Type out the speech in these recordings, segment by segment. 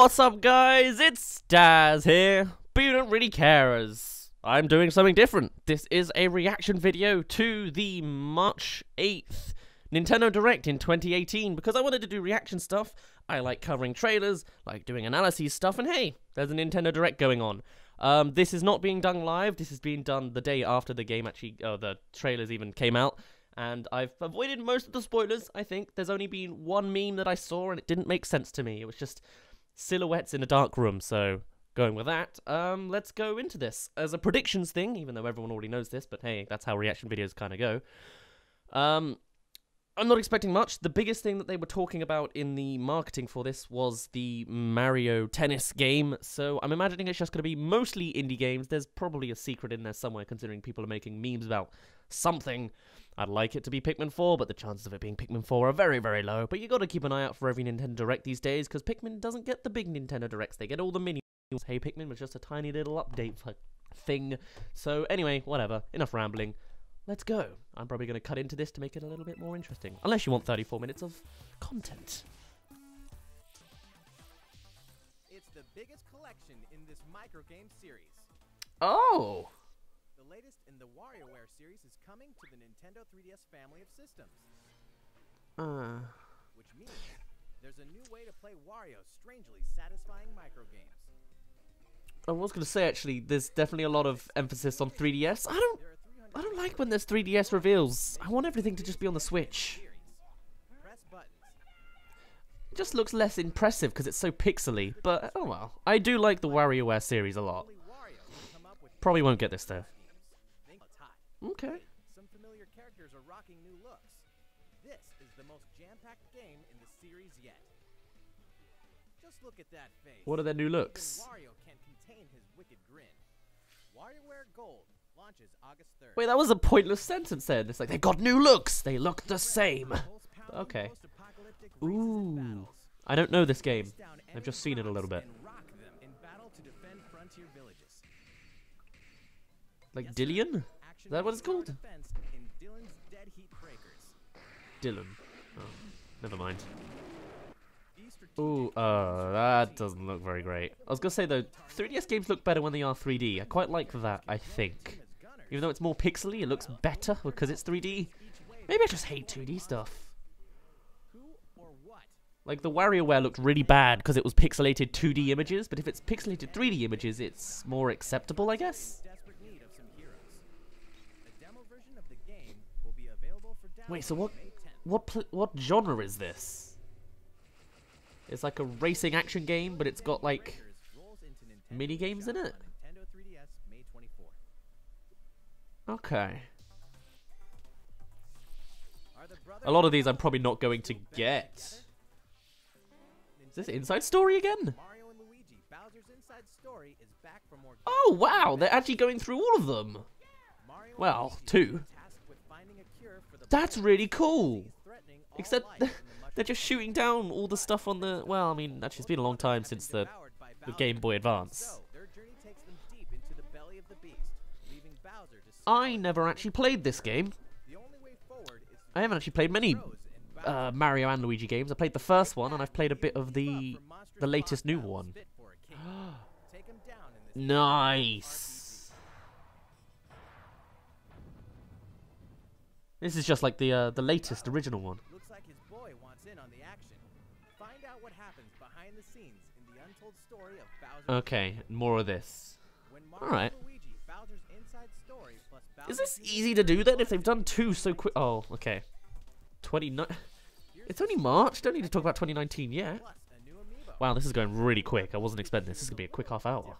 What's up, guys? It's Dazz here, but you don't really care as I'm doing something different. This is a reaction video to the March 8th Nintendo Direct in 2018 because I wanted to do reaction stuff. I like covering trailers, like doing analyses stuff, and hey, there's a Nintendo Direct going on. Um, this is not being done live. This is being done the day after the game actually, uh, the trailers even came out. And I've avoided most of the spoilers, I think. There's only been one meme that I saw and it didn't make sense to me. It was just silhouettes in a dark room, so going with that, um, let's go into this. As a predictions thing, even though everyone already knows this, but hey, that's how reaction videos kind of go. Um, I'm not expecting much. The biggest thing that they were talking about in the marketing for this was the Mario Tennis game, so I'm imagining it's just going to be mostly indie games. There's probably a secret in there somewhere, considering people are making memes about something. I'd like it to be Pikmin 4, but the chances of it being Pikmin 4 are very, very low. But you got to keep an eye out for every Nintendo Direct these days, because Pikmin doesn't get the big Nintendo Directs. They get all the mini. Hey Pikmin was just a tiny little update thing. So anyway, whatever. Enough rambling. Let's go. I'm probably going to cut into this to make it a little bit more interesting. Unless you want 34 minutes of content. It's the biggest collection in this microgame series. Oh! Latest in the WarioWare series is coming to the Nintendo 3DS family of systems, Uh, which means there's a new way to play Wario's strangely satisfying microgames. I was going to say, actually, there's definitely a lot of emphasis on 3DS. I don't... There are 300 I don't like when there's 3DS reveals. I want everything to just be on the Switch. series. Press buttons. It just looks less impressive because it's so pixely, but oh well. I do like the WarioWare series a lot. Only Wario can come up with Probably won't get this though. Okay. Some familiar characters are rocking new looks. This is the most jam-packed game in the series yet. Just look at that face. What are their new Even looks? Wario can't contain his wicked grin. WarioWare Gold launches August 3rd. Wait, that was a pointless sentence there. It's like they got new looks. They look the same. Okay. post-apocalyptic races and Ooh. I don't know this game. I've just seen it a little bit. and rock them in battle to defend frontier villages. Like. Dillon? Action that what it's called? in Dillon's Dead Heat Breakers. Dylan. Oh, never mind. Ooh, uh, that doesn't look very great. I was gonna say though, 3DS games look better when they are 3D. I quite like that, I think. Even though it's more pixely, it looks better because it's 3D. Maybe I just hate 2D stuff. who or what Like the WarioWare looked really bad because it was pixelated 2D images, but if it's pixelated 3D images, it's more acceptable, I guess. desperate need of some heroes. A demo version of the game will be available for download Wait, so what? What? What genre is this? It's like a racing action game, but it's got like mini games in it. on Nintendo 3DS May 24th. Okay. A lot of these I'm probably not going to get. Is this Inside Story again? Oh wow, they're actually going through all of them. Well, two. are tasked with finding a cure for the That's really cool. Except life in the they're just shooting down all the stuff on the. Well, I mean, actually, it's been a long time since the the Game Boy Advance. So, their journey takes them deep into the belly of the beast, leaving Bowser to I never actually played this game. The only way forward is I haven't actually played many Rose and Bowser uh, Mario and Luigi games. I played the first one, and I've played a bit of the the latest new one. fit This is just like the uh, the latest original one. Looks like his boy wants in on the action. Find out what happens behind the scenes in the untold story of Bowser. Okay, more of this. alright. Luigi, Bowser's inside story plus Is this easy to do then? If they've done two so quick. Oh, okay. 29. It's only March. Don't need to talk about 2019 yet. plus a new amiibo. Wow, this is going really quick. I wasn't expecting this. This is gonna be a quick half hour. Different.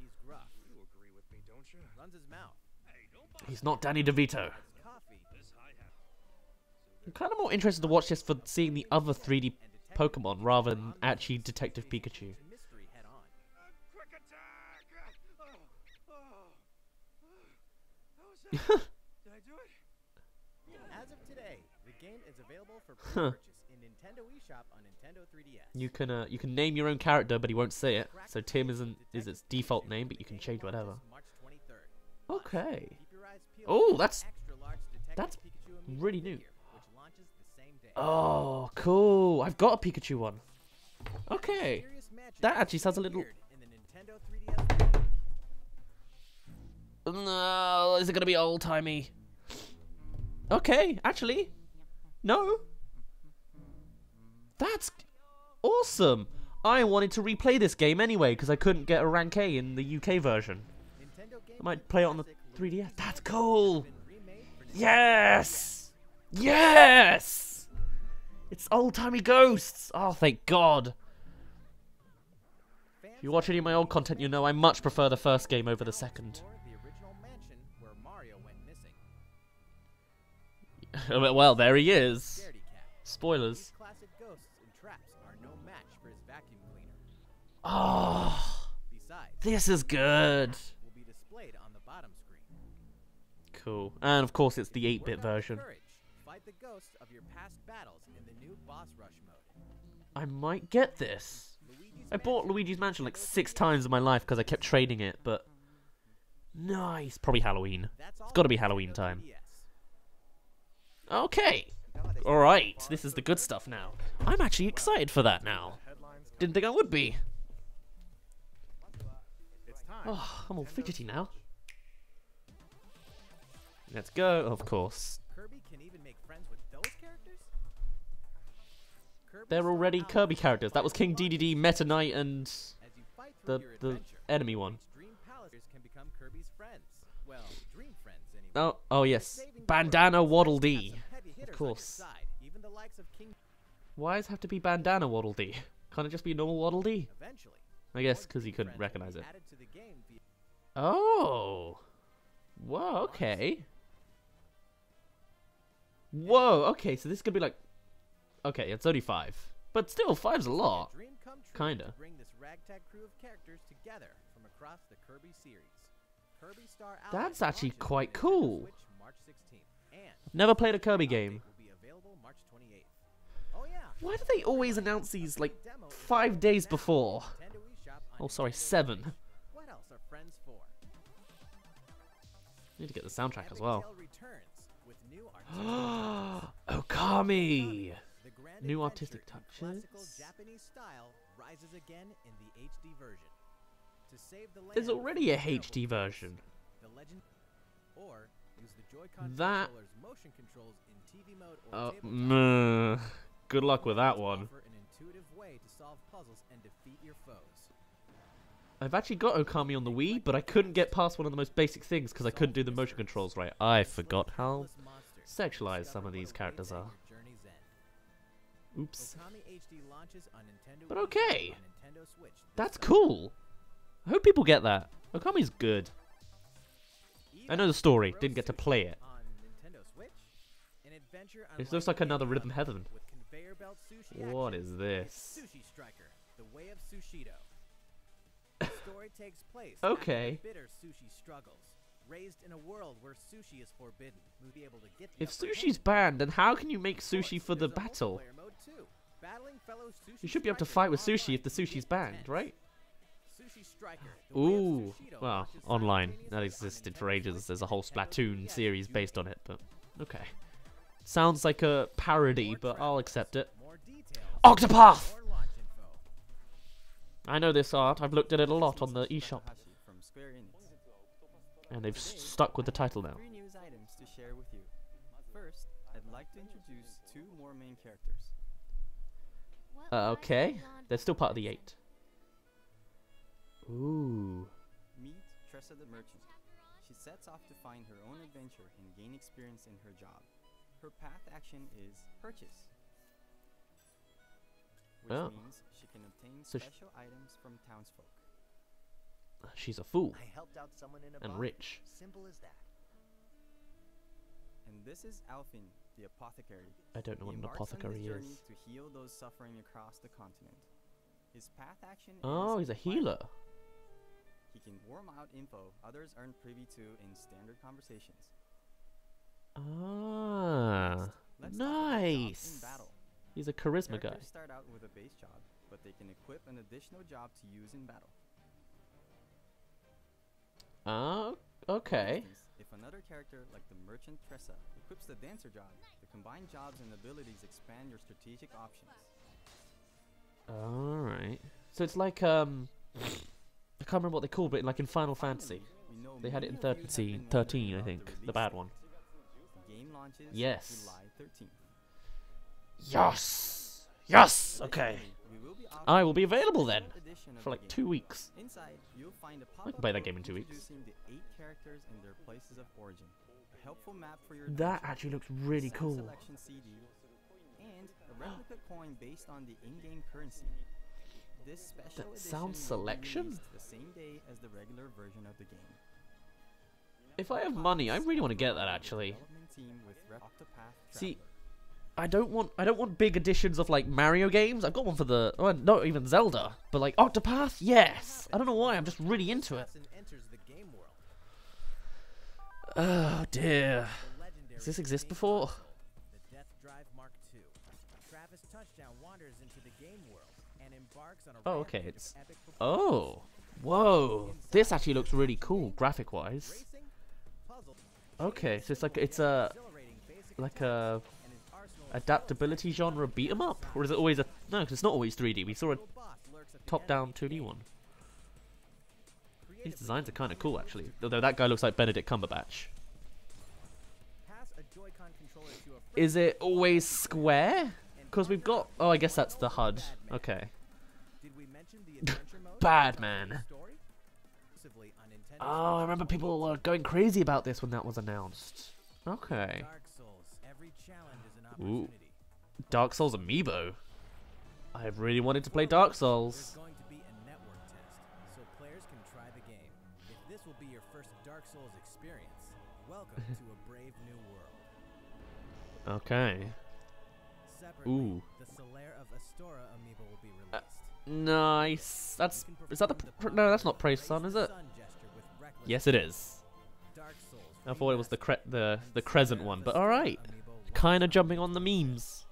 He's gruff. You agree with me, don't you? Runs his mouth. He's not Danny DeVito. I'm kind of more interested to watch this for seeing the other 3D Pokemon rather than actually Detective Pikachu. The mystery head on. Quick attack! How was that? Did I do it? As of today, the game is available for Huh. purchase in Nintendo eShop on Nintendo 3DS. You can uh, you can name your own character, but he won't say it. So Tim isn't is its default name, but you can change whatever. Okay. Keep your eyes peeled Oh, that's- extra large Detective that's really new. Oh, cool. I've got a Pikachu one. Okay. That actually sounds a little- appeared in the Nintendo 3DS. No, is it gonna be old timey? Okay, actually, no. That's awesome. I wanted to replay this game anyway because I couldn't get a rank A in the UK version. I might play it on the 3DS. That's cool. has been remade for Nintendo Yes, yes. It's old timey ghosts. Oh, thank God. If you watch any of my old content, you know I much prefer the first game over the second. well, there he is. Spoilers. Oh, this is good. Cool. And of course, it's the 8-bit out your version. Fight the ghosts of your past battles in the new boss rush mode. I might get this. I bought Luigi's Mansion like six times in my life because I kept trading it, but nice. Probably Halloween. It's gotta be Halloween time. Okay. All right. This is the good stuff now. I'm actually excited for that now. Didn't think I would be. Oh, I'm all fidgety now. Let's go. Of course. They're already um, Kirby characters. That was King DDD, Meta Knight, and As you fight through the the enemy one. each Dream Palaces can become Kirby's friends. Well, dream friends anyway. Oh, oh yes, Saving the world, Bandana Waddle nice to have Dee. some heavy hitters on your course. side, even the likes of King Why does it have to be Bandana Waddle Dee? Can't it just be normal Waddle Dee? I guess because he couldn't recognize it. added to the game via Oh. Whoa. Okay. Whoa. Okay. So this is gonna be like. Okay, it's only five, but still, five's a lot. Kinda. Bring this ragtag crew of characters together from across the Kirby series. Kirby Star That's actually quite cool. March 16th, and Never played a Kirby game. will be available March 28th. Yeah. Why do they always announce these like five days before? Oh, sorry, seven. Need to get the soundtrack as well. Okami. New artistic touches. Style rises again in the HD version. To save the There's already a HD version. The legend or use the Joy-Con That- motion controls in TV mode or Oh, meh. Mm. Good luck with that one. offer an intuitive way to solve puzzles and defeat your foes. I've actually got Okami on the Wii, but I couldn't get past one of the most basic things because I couldn't do the motion controls right. I forgot how sexualized some of these characters are. Your journey's end. Oops. Okami HD launches on Nintendo But okay. and Nintendo Switch this That's cool. I hope people get that. Okami's good. I know the story, didn't get to play it. on Nintendo Switch. An This looks like another Rhythm Heaven. What is conveyor belt sushi What action. is It's this? Sushi Striker: The Way of Sushido. The story takes place after Okay. The sushi. Raised in a world where sushi is forbidden, we'll be able to get the If sushi's banned, then how can you make Of course, sushi for the battle? mode too. Battling fellow sushi You should be able to fight with sushi if the can get sushi's banned, intense. right? Sushi Striker: The Way of Ooh, well, online. That existed for ages. There's a whole Splatoon 3DS series based on it, but okay. Sounds like a parody, More but I'll accept it. More Octopath! more launch info. I know this art. I've looked at it a lot on the eShop, and they've s- stuck with the title now. Three news items to share with you. First, I'd like to introduce two more main characters. Uh, okay, they're still part of the eight. Ooh. Meet Tressa the Merchant. She sets off to find her own adventure and gain experience in her job. Her path action is purchase, which Oh. means she can obtain So sh- special items from townsfolk. She's a fool I helped out someone in a and bind. rich. Simple as that. And this is Alfyn, the apothecary. I don't know He what an embarks on apothecary his is. to heal those suffering across the continent. His path action Oh, is he's a healer. He can worm out info others aren't privy to in standard conversations. Ah, Let's talk about jobs nice. He's a charisma guy. Start out with a base job, but they can equip an additional job to use in battle. For okay. instance, if another character like the merchant Tressa equips the dancer job, the combined jobs and abilities expand your strategic options. Alright. So it's like um, I can't remember what they called, but like in Final Fantasy, they had it in many of you have 13, 13 I think, the bad one. Game launches Yes. July 13th. Yes, yes. Okay, We will be I will be available then special edition of for like two weeks. Inside, you'll find a I can play that game in two weeks. introducing the eight characters and their places of origin. A helpful map for your That actually looks really cool. CD, and a replica coin based on the in-game currency. This special That sound selection? the same day as the regular version of the game. If I have money, I really want to get that actually. Development team with Rep- Octopath See. I don't want I don't want big editions of like Mario games. I've got one for the well, not even Zelda, but like Octopath, yes. I don't know why. I'm just really into it. Assassin enters the game world. Oh dear. Does this exist before? Console, The Death Drive Mark II. Travis Touchdown wanders into the game world and embarks on a Oh, okay, it's- Oh, whoa. This actually looks really cool graphic wise. Okay, so it's like it's a like a adaptability genre beat 'em up, or is it always a no? Because it's not always 3D. We saw a top-down end of the 2D one. These designs are kind of cool actually. Although that guy looks like Benedict Cumberbatch. Is it always square? Because we've got. Oh, I guess that's the HUD. Okay. Bad man. Oh, I remember people were going crazy about this when that was announced. Okay. Dark Souls. Every challenge is an Ooh. Dark Souls Amiibo. I have really wanted to play Dark Souls. going to be a network test, so players can try the game. If this will be your first Dark Souls experience, welcome to a brave new world. Okay. Ooh. the Solaire of Astora amiibo will be uh, released. Nice. That's. Is that the. Pr- no, that's not Praise Sun, is it? Sun gesture with reckless Yes, it is. Dark Souls I thought it was the cre- the the Crescent one, but alright. Kind of jumping on the memes.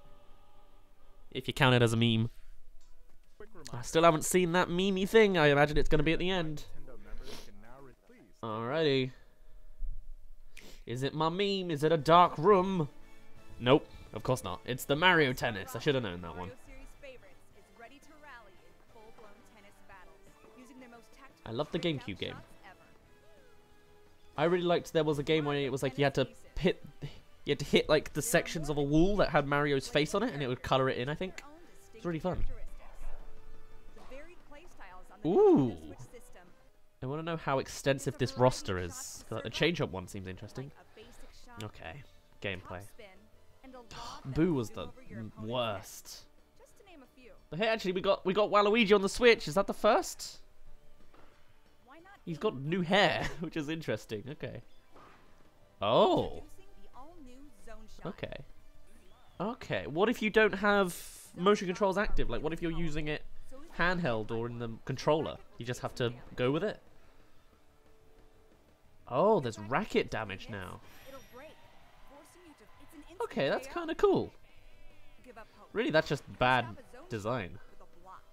If you count it as a meme. I still haven't seen that memey thing. I imagine it's going to be at the end. Alrighty. Is it my meme? Is it a dark room? Nope, of course not. It's the Mario Tennis. I should have known that one. I love the GameCube game. I really liked there was a game where it was like you had to hit, you had to hit like the sections of a wall that had Mario's face on it, and it would color it in. I think. Own really fun. Ooh. I want to know how extensive this roster is. the change up one seems interesting. Okay, gameplay. Boo was the worst. few. Hey, actually, we got we got Waluigi on the Switch. Is that the first? He's got new hair, which is interesting. Okay. Oh. Okay. Okay. What if you don't have motion controls active? Like, what if you're using it So if you handheld or in the controller? You just have to go with it. Oh, there's racket damage now. It'll break, forcing you to. It's an instant Okay, that's kind of cool. Give up hope. Really, that's just bad Have a zone design. with a block.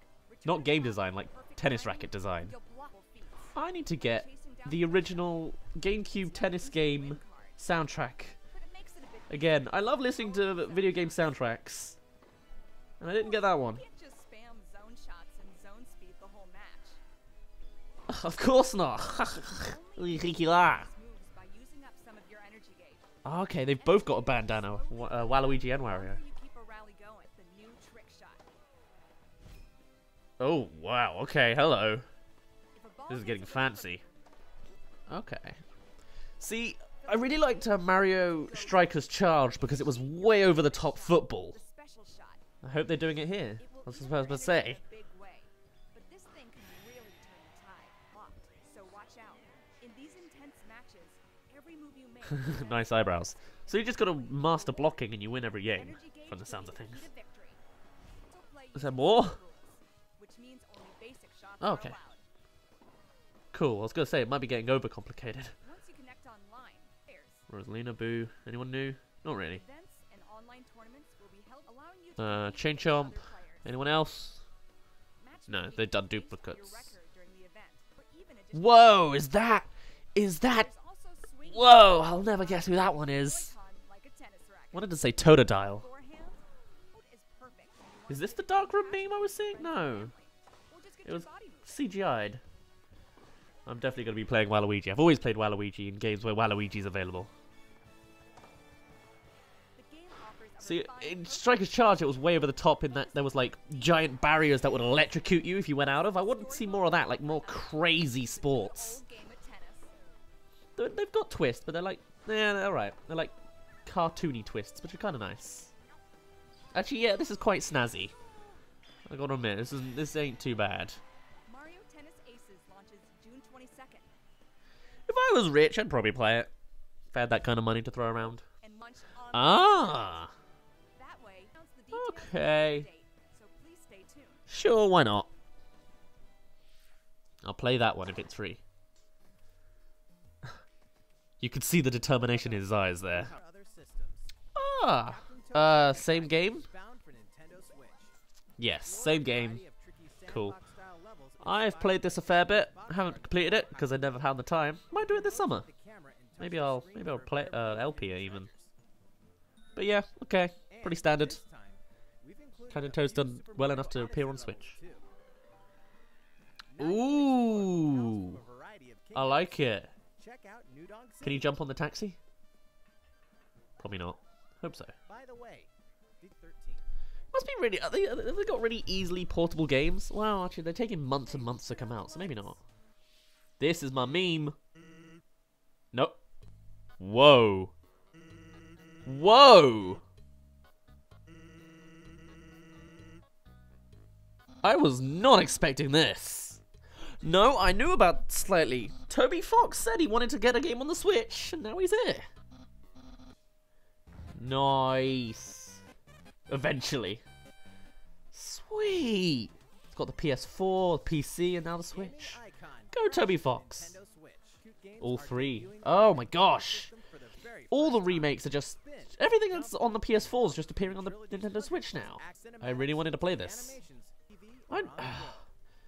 Not game design, like tennis racket design. you'll block feet. I need to get Chasing down the the original GameCube tennis game soundtrack. Again, I love listening to video game soundtracks. And I didn't get that one. You can't just spam zone shots and zone speed the whole match. Of course not. Only Ridiculous. moves by using up some of your energy gauge. okay, they've both got a bandana. Uh, Waluigi and Wario. longer you keep a rally going, the new trick shot. Oh, wow. Okay, hello. If a ball This is getting fancy. Okay. See, I really liked uh, Mario Striker's Charge because it was way over the top football. I hope they're doing it here. It I was supposed to say. nice eyebrows. So you just gotta master blocking and you win every game, from the sounds of things. to Is there more? Oh, okay. Cool, I was gonna say, it might be getting overcomplicated. Rosalina, Boo, anyone new? Not really. events and online tournaments will be held, allowing you to Uh, Chain Chomp, anyone else? No, they've done is based on your duplicates. record during the event, or even additional Whoa, is that. Is that. There's also swing Whoa, I'll never guess who that one is. Joy-Con like a tennis racket. wanted to say Totodile. Is perfect when you Is want this the get dark room meme I was seeing? No. family, or just get It was. CGI'd. I'm definitely going to be playing Waluigi. I've always played Waluigi in games where Waluigi's available. See, in Striker's Charge, it was way over the top in that there was like giant barriers that would electrocute you if you went out of. I wouldn't see more of that, like more crazy sports. old game of tennis. They're- They've got twists, but they're like, yeah, alright. They're like cartoony twists, which are kind of nice. Actually, yeah, this is quite snazzy. I gotta admit, this is this ain't too bad. Mario Tennis Aces launches June 22nd If I was rich, I'd probably play it. If I had that kind of money to throw around. and launch on Ah, Okay. date, so please stay tuned. sure, why not? I'll play that one if it's free. You could see the determination in his eyes there. Ah, uh, same game? is bound for Nintendo Switch. Yes, same game. variety of tricky Cool. I've played this a fair bit. I haven't completed it because I never found the time. Might do it this summer. the camera and touch Maybe I'll maybe I'll play uh, LP of it the even. But yeah, okay, pretty standard. This time, we've Captain Toad's done well enough to appear on Switch. too. Now you can explore the Ooh, house of a variety of I like it. Check out New Donk Can you jump on the taxi? Probably not. Hope so. By the way, Must be really. Are they, have they got really easily portable games? Well, actually, they're taking months and months to come out, so maybe not. This is my meme. Nope. Whoa. Whoa. I was not expecting this. No, I knew about slightly. Toby Fox said he wanted to get a game on the Switch, and now he's here. Nice. Eventually. Sweet. It's got the PS4, PC, and now the Switch. Go Toby Fox. All three. Oh my gosh. the All the remakes are just everything that's on the PS4 is just appearing on the Nintendo Switch now. I really wanted to play this. Animations, TV, I- or on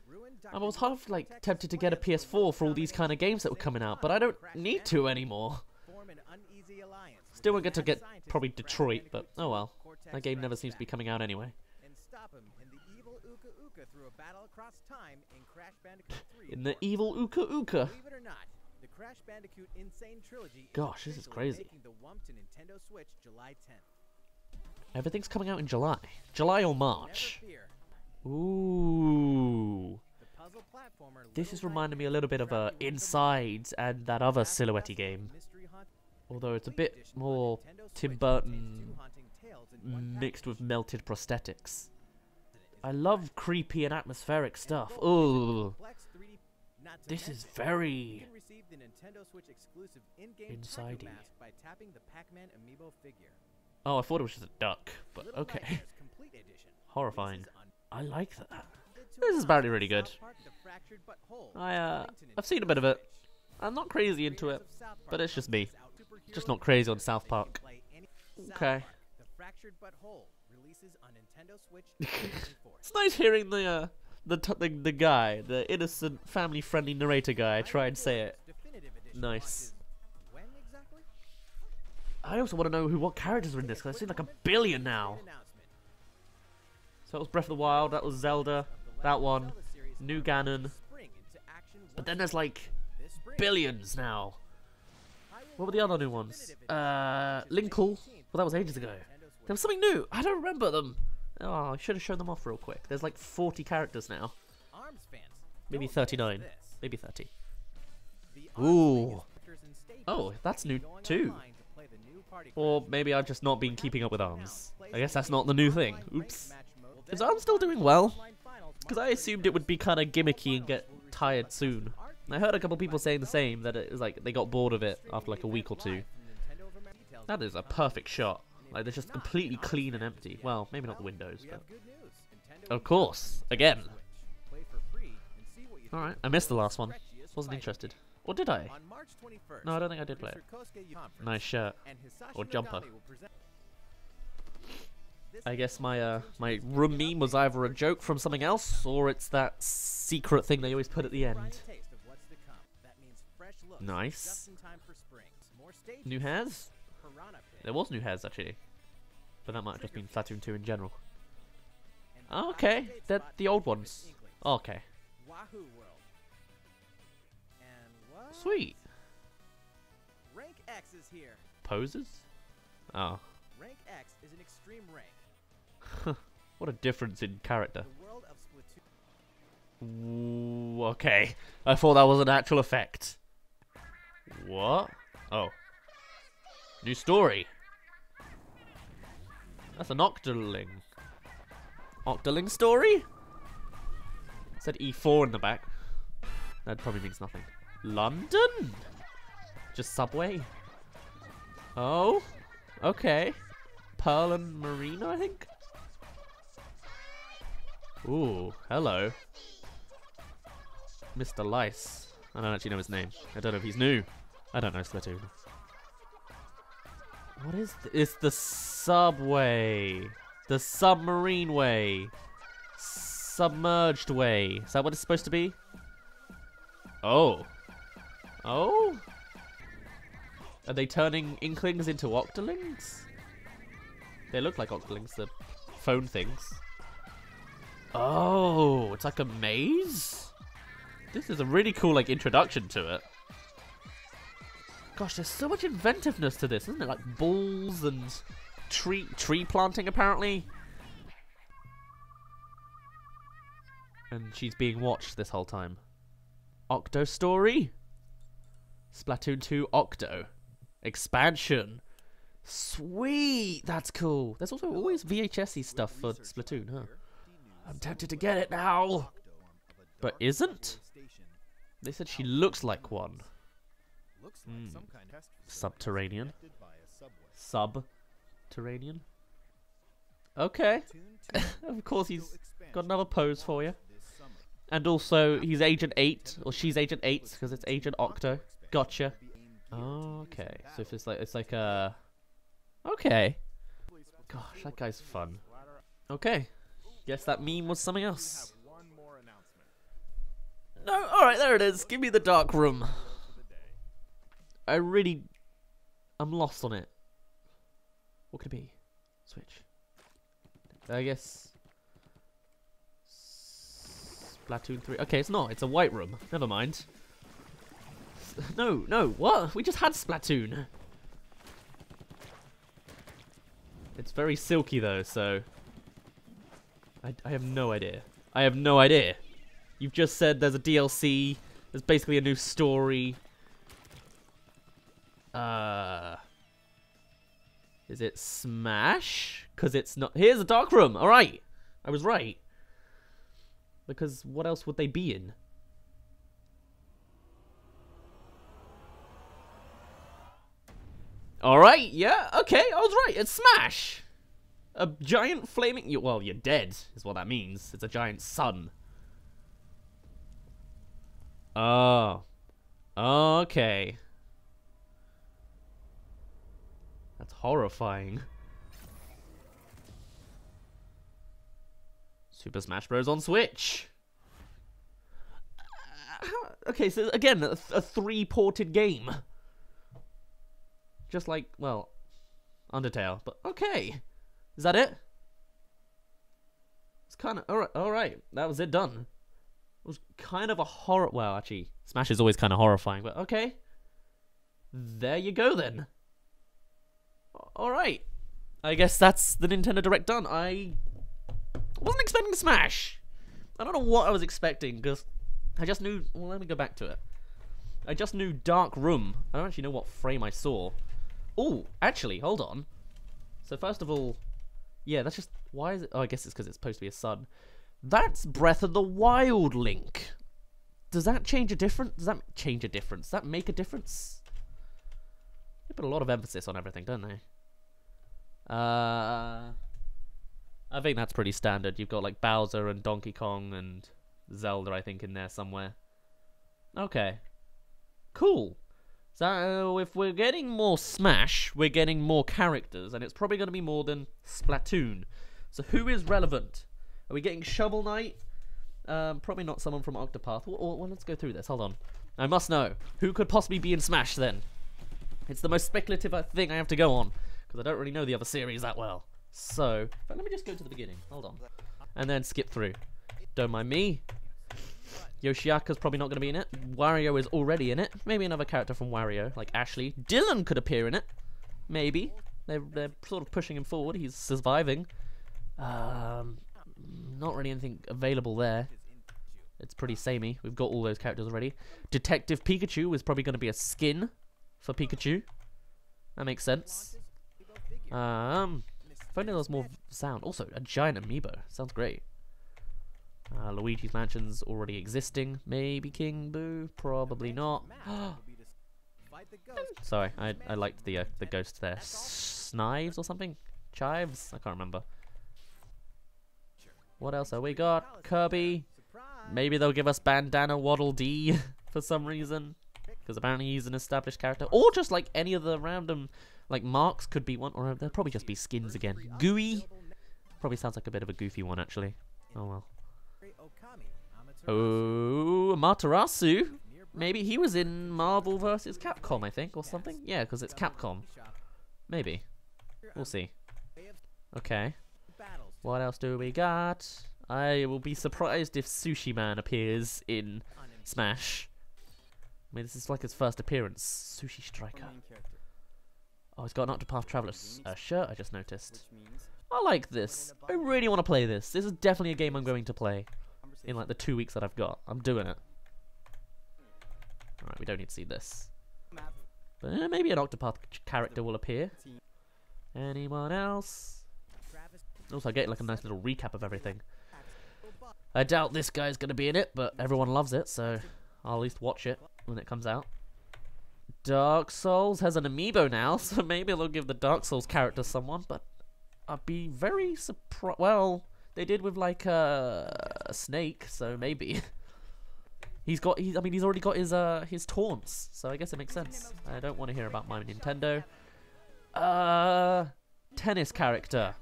the go. Ruined I was half like tempted to get a PS4 for all these kind of games that were coming out, but I don't need to anymore. form an uneasy alliance with Still won't get to get probably Detroit, but oh well. That game never seems to be coming out anyway. and stop him in the evil Uka Uka through a battle across time in Crash Bandicoot 3. In the Form. evil Uka Uka. Believe it or not, the Crash Bandicoot N. Sane Trilogy Gosh, this is crazy. the to Nintendo Switch July 10th. Everything's coming out in July. July or March. fear, Ooh. the puzzle platformer This is reminding me a little bit of uh, you Insides and that other silhouette game. Although it's a bit more Tim Burton two haunting tales in one mixed with melted prosthetics. I love creepy and atmospheric stuff. the goal is a Ooh. complex 3D not to This is very You can receive the Nintendo Switch exclusive in-game Inside-y. Taco mask by tapping the Pac-Man amiibo figure. Oh, I thought it was just a duck, but okay. Nightmares Complete Edition Horrifying. I like that. This is apparently really good. I, uh, I've seen a bit of it. I'm not crazy into it. But it's just me. Just not crazy on South Park. Okay. Park: The Fractured But Whole releases on Nintendo Switch June 24th. It's nice hearing the uh, the, the the guy, the innocent, family-friendly narrator guy, try and say it. Nice. I also want to know who what characters are in this because I've seen like a billion now. So that was Breath of the Wild, that was Zelda, that one, New Ganon, but then there's like billions now. What were the other new ones? Uh, Linkle. Well, that was ages ago. There was something new. I don't remember them. Oh, I should have shown them off real quick. There's like 40 characters now. Maybe 39. Maybe 30. Ooh. Oh, that's new too. Or maybe I've just not been keeping up with ARMS. I guess that's not the new thing. Oops. Is ARMS still doing well? Because I assumed it would be kind of gimmicky and get will receive a tired soon. I heard a couple people saying the same, that it was like they got bored of it after like a week or two. That is a perfect shot. Like they're just completely clean and empty. Well, maybe not the windows, but of course, again. All right, I missed the last one. Wasn't interested. Or did I? On March 21st, No, I don't think I did play it. producer Kosuke Conference Nice shirt. Or jumper. I guess my uh my room meme was either a joke from something else or it's that secret thing they always put at the end. taste of what's to come. That means fresh looks Nice. just in time for spring. More stages, New hairs? There was new hairs actually, but that might have just been Splatoon 2 in general. Oh, okay, they're the old ones. Okay, Wahoo World. And what? Sweet. Rank X is here. Poses? Oh. Rank X is an extreme rank. What a difference in character. The world of Splatoon. Ooh, okay. I thought that was an actual effect. What? Oh. New story. That's an Octoling. Octoling story? said E4 in the back. That probably means nothing. London? Just subway? Oh? Okay. Pearl and Marina, I think? Ooh, hello. Mr. Lice. I don't actually know his name. I don't know if he's new. I don't know Splatoon. What is th It's the subway. The submarine way. Submerged way. Is that what it's supposed to be? Oh. Oh? Are they turning Inklings into Octolings? They look like Octolings, the phone things. Oh, it's like a maze? This is a really cool like introduction to it. Gosh, there's so much inventiveness to this, isn't it? Like balls and tree tree planting apparently. And she's being watched this whole time. Octo story? Splatoon 2 Octo. Expansion. Sweet! That's cool. There's also always VHS stuff for Splatoon, huh? I'm tempted to get it now. But isn't? They said she looks like one. Looks like some kind of Subterranean. conducted by a subway. Subterranean. Okay. Of course he's got another pose for you. And also he's Agent 8, or she's Agent 8, because it's Agent Octo. Gotcha. Be aimed geared to Okay, so if it's like, it's like a... Okay. Gosh, that guy's fun. Okay. Guess that meme was something else. have one more announcement No, alright, there it is. Give me the dark room. for the day. I really... I'm lost on it. What could it be? Switch. I guess... Splatoon 3. Okay, it's not. It's a white room. Never mind. No, no, what? We just had Splatoon. It's very silky though, so... I, I have no idea. I have no idea. You've just said there's a DLC, there's basically a new story. Uh... Is it Smash? Because it's not... Here's a dark room! Alright! I was right. Because what else would they be in? Alright, yeah, okay, I was right. It's Smash! A giant flaming... Well, you're dead, is what that means. It's a giant sun. Oh. Okay. That's horrifying. Super Smash Bros. on Switch. Uh, okay, so again, a, a three ported game. Just like, well, Undertale. But okay. Is that it? It's kind of. Alright, alright. That was it done. It was kind of a horror. Well, actually, Smash is always kind of horrifying, but okay. There you go then. Alright. I guess that's the Nintendo Direct done. I wasn't expecting Smash. I don't know what I was expecting because I just knew. Well, let me go back to it. I just knew Dark Room. I don't actually know what frame I saw. Oh, actually, hold on. So first of all, yeah, that's just why is it? Oh, I guess it's because it's supposed to be a sun. That's Breath of the Wild Link. Does that change a difference? Does that change a difference? Does that make a difference? They put a lot of emphasis on everything, don't they? Uh, I think that's pretty standard. You've got like Bowser and Donkey Kong and Zelda, I think, in there somewhere. Okay. Cool. So if we're getting more Smash, we're getting more characters, and it's probably going to be more than Splatoon. So who is relevant? Are we getting Shovel Knight? Um, probably not someone from Octopath. Well, well, let's go through this. Hold on. I must know who could possibly be in Smash then. It's the most speculative thing I have to go on because I don't really know the other series that well. So, let me just go to the beginning. Hold on, and then skip through. Don't mind me. Yoshiaka's probably not going to be in it. Wario is already in it. Maybe another character from Wario, like Ashley. Dillon could appear in it. Maybe. They're, they're sort of pushing him forward. He's surviving. Um, not really anything available there. It's pretty samey. We've got all those characters already. Detective Pikachu is probably going to be a skin for Pikachu. That makes sense. Um, if only there was more sound. Also, a giant amiibo. Sounds great. Uh, Luigi's Mansion's already existing. Maybe King Boo? Probably not. Fight the ghost. Sorry, I I liked the uh, the ghost there. Snives or something? Chives? I can't remember. What else have we got? Kirby. Maybe they'll give us Bandana Waddle Dee for some reason. Because apparently he's an established character. Or just like any of the random, like Marks could be one. Or they'll probably just be skins again. Gooey. Probably sounds like a bit of a goofy one actually. Oh well. Oh, Matarasu. Maybe he was in Marvel vs. Capcom, I think, or something. Yeah, because it's Capcom. Maybe. We'll see. Okay. What else do we got? I will be surprised if Sushi Man appears in Smash. I mean, this is like his first appearance. Sushi Striker. Oh, he's got an Octopath Traveler uh, shirt, I just noticed. I like this. I really want to play this. This is definitely a game I'm going to play. In like the two weeks that I've got. I'm doing it. Alright, we don't need to see this. But eh, maybe an Octopath character will appear. Anyone else? Also, I get like a nice little recap of everything. I doubt this guy's gonna be in it, but everyone loves it, so I'll at least watch it when it comes out. Dark Souls has an amiibo now, so maybe they'll give the Dark Souls character someone, but I'd be very surprised. Well, they did with like uh, a snake, so maybe. He's got. He's. I mean, he's already got his uh his taunts, so I guess it makes sense. I don't want to hear about my Nintendo. Uh, tennis character.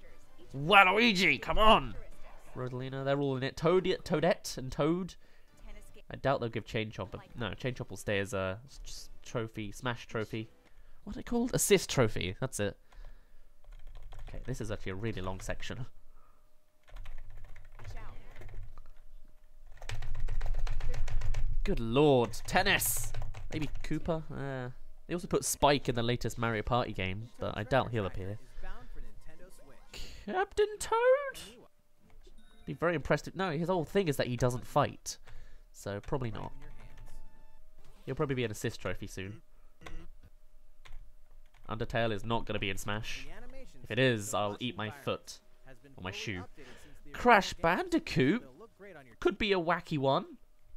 Waluigi, come on. Rosalina, they're all in it. Toad, Toadette, and Toad. I doubt they'll give Chain Chomp. A, no, Chain Chomp will stay as a trophy, Smash trophy. What are they called? Assist trophy. That's it. Okay, this is actually a really long section. Watch out. Good lord, tennis. Maybe Cooper. Uh, they also put Spike in the latest Mario Party game, but I doubt he'll appear. Captain Toad. Be very impressed. If, no, his whole thing is that he doesn't fight, so probably not. He'll probably be an assist trophy soon. Undertale is not going to be in Smash. If it is, I'll eat my foot. or my shoe. Crash. Bandicoot could be a wacky one,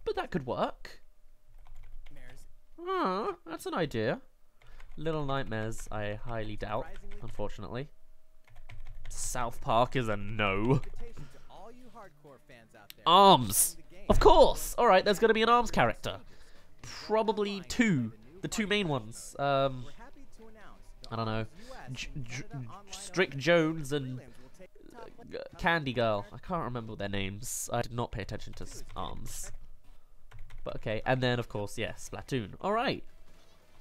but that could work. nightmares. Ah, that's an idea. Little Nightmares, I highly doubt, unfortunately. South Park is a no. invitation to all you hardcore fans out there. Arms! Playing the game. Of course! Alright, there's gonna be an arms character. Probably two. The two main ones. Um, We're happy to announce the I don't know. J- J- Strick Jones and prelims will take the top G- Candy Girl. I can't remember their names. I did not pay attention to arms. But okay, and then of course, yeah, Splatoon. Alright.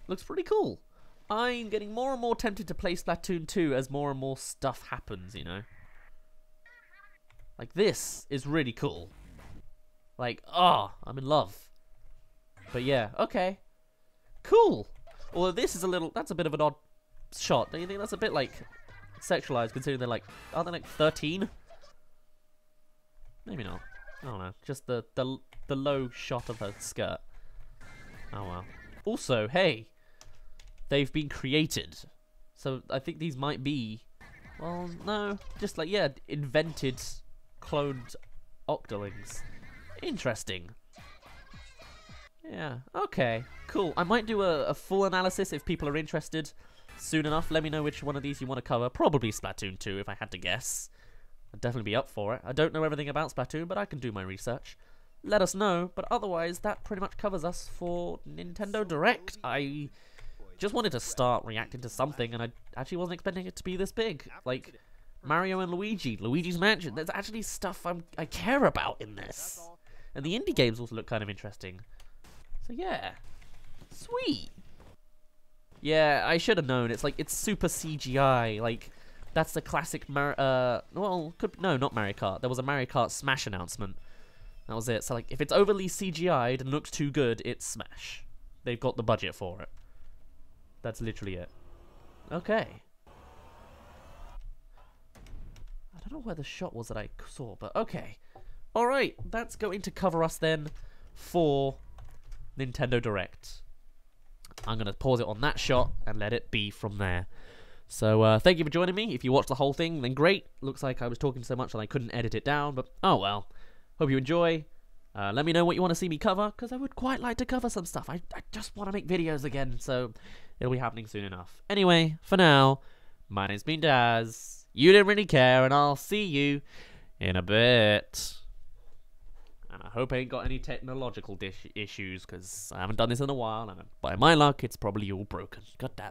Looks pretty cool. I'm getting more and more tempted to play Splatoon 2 as more and more stuff happens, you know? Like, this is really cool. Like, ah, I'm in love. But yeah, okay. Cool. Although this is a little, that's a bit of an odd shot. Don't you think that's a bit like sexualized considering they're like, are they like 13? Maybe not. I don't know. Just the, the, the low shot of her skirt. Oh well. Also, hey, they've been created. So I think these might be, well, no, just like, yeah, invented cloned octolings. Interesting. Yeah, okay, cool. I might do a, a full analysis if people are interested soon enough. Let me know which one of these you want to cover. Probably Splatoon 2 if I had to guess. I'd definitely be up for it. I don't know everything about Splatoon, but I can do my research. Let us know, but otherwise, that pretty much covers us for Nintendo Direct. I just wanted to start reacting to something, and I actually wasn't expecting it to be this big. Like, Mario and Luigi, Luigi's Mansion. There's actually stuff I'm, I care about in this. And the indie games also look kind of interesting. So yeah. Sweet. Yeah, I should have known. It's like, it's super CGI. Like, that's the classic Mar- uh, well, could, no, not Mario Kart. There was a Mario Kart Smash announcement. That was it. So like, if it's overly CGI'd and looks too good, it's Smash. They've got the budget for it. That's literally it. Okay. I don't know where the shot was that I saw, but okay. Alright, that's going to cover us then for Nintendo Direct. I'm going to pause it on that shot and let it be from there. So uh, thank you for joining me. If you watched the whole thing, then great. Looks like I was talking so much that I couldn't edit it down, but oh well. Hope you enjoy. Uh, let me know what you want to see me cover, because I would quite like to cover some stuff. I, I just want to make videos again, so it'll be happening soon enough. Anyway, for now, my name's been Dazz. You didn't really care, and I'll see you in a bit. And I hope I ain't got any technological dish issues, because I haven't done this in a while, and by my luck, it's probably all broken. God damn it.